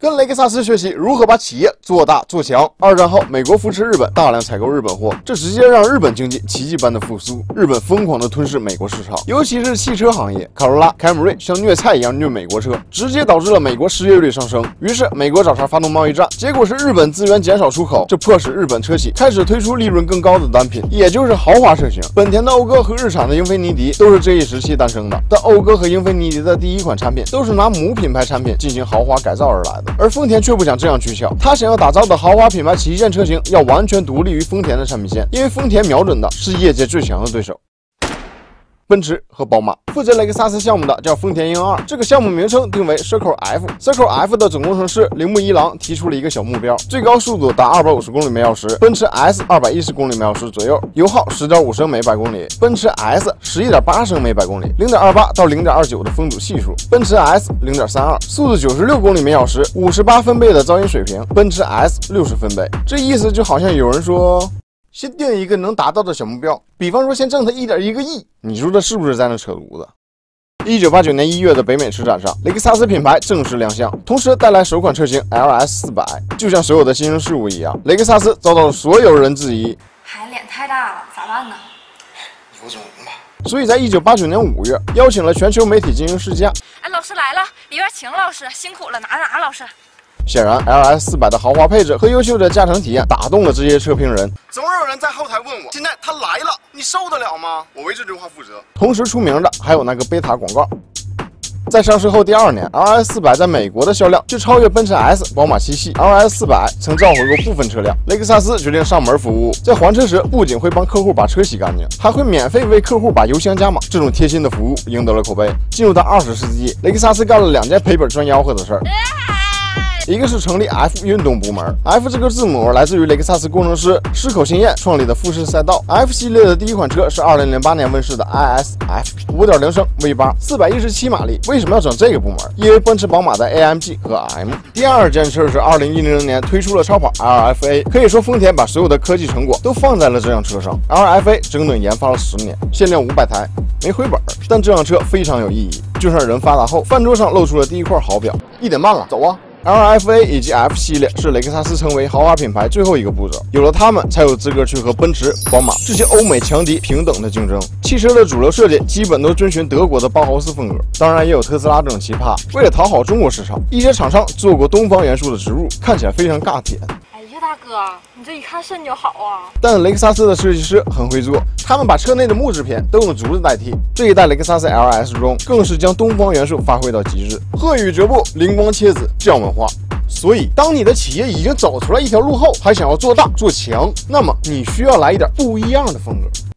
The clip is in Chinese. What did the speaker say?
跟雷克萨斯学习如何把企业做大做强。二战后，美国扶持日本，大量采购日本货，这直接让日本经济奇迹般的复苏。日本疯狂的吞噬美国市场，尤其是汽车行业，卡罗拉、凯美瑞像虐菜一样虐美国车，直接导致了美国失业率上升。于是，美国找茬发动贸易战，结果是日本资源减少出口，这迫使日本车企开始推出利润更高的单品，也就是豪华车型。本田的讴歌和日产的英菲尼迪都是这一时期诞生的。但讴歌和英菲尼迪的第一款产品都是拿母品牌产品进行豪华改造而来的，而丰田却不想。这样取巧，他想要打造的豪华品牌旗舰车型要完全独立于丰田的产品线，因为丰田瞄准的是业界最强的对手。奔驰和宝马负责雷克萨斯项目的叫丰田英二，这个项目名称定为 Circle F。Circle F 的总工程师铃木一郎提出了一个小目标，最高速度达二百五十公里每小时，奔驰 S 二百一十公里每小时左右，油耗十点五升每百公里，奔驰 S 十一点八升每百公里，零点二八到零点二九的风阻系数，奔驰 S 零点三二，速度九十六公里每小时，五十八分贝的噪音水平，奔驰 S 六十分贝。这意思就好像有人说。先定一个能达到的小目标，比方说先挣他一点一个亿，你说他是不是在那扯犊子？一九八九年一月的北美车展上，雷克萨斯品牌正式亮相，同时带来首款车型 LS 四百。就像所有的新生事物一样，雷克萨斯遭到了所有人质疑，孩子脸太大了，咋办呢？有种吧！所以在一九八九年五月，邀请了全球媒体进行试驾。哎，老师来了，里边请老师，辛苦了，拿着拿，老师。显然，LS 四百的豪华配置和优秀的驾乘体验打动了这些车评人。总有人在后台问我：“现在它来了，你受得了吗？”我为这句话负责。同时出名的还有那个贝塔广告。在上市后第二年，LS 四百在美国的销量就超越奔驰 S、宝马七系。LS 四百曾召回过部分车辆，雷克萨斯决定上门服务，在还车时不仅会帮客户把车洗干净，还会免费为客户把油箱加满。这种贴心的服务赢得了口碑。进入到二十世纪，雷克萨斯干了两件赔本赚吆喝的事儿。一个是成立 F 运动部门，F 这个字母来自于雷克萨斯工程师矢口信彦创立的富士赛道。F 系列的第一款车是2008年问世的 ISF，5.0 升 V8，417 马力。为什么要整这个部门？因为奔驰、宝马的 AMG 和 M。第二件事是2010年推出了超跑 LFA，可以说丰田把所有的科技成果都放在了这辆车上。LFA 整整研发了十年，限量五百台，没回本，但这辆车非常有意义。就算人发达后，饭桌上露出了第一块好表，一点半了，走啊！LFA 以及 F 系列是雷克萨斯成为豪华品牌最后一个步骤，有了它们，才有资格去和奔驰、宝马这些欧美强敌平等的竞争。汽车的主流设计基本都遵循德国的包豪斯风格，当然也有特斯拉这种奇葩。为了讨好中国市场，一些厂商做过东方元素的植入，看起来非常尬哎呀。大哥，你这一看肾就好啊！但雷克萨斯的设计师很会做，他们把车内的木质片都用竹子代替。这一代雷克萨斯 LS 中，更是将东方元素发挥到极致，鹤羽折布、灵光切子这样文化。所以，当你的企业已经走出来一条路后，还想要做大做强，那么你需要来一点不一样的风格。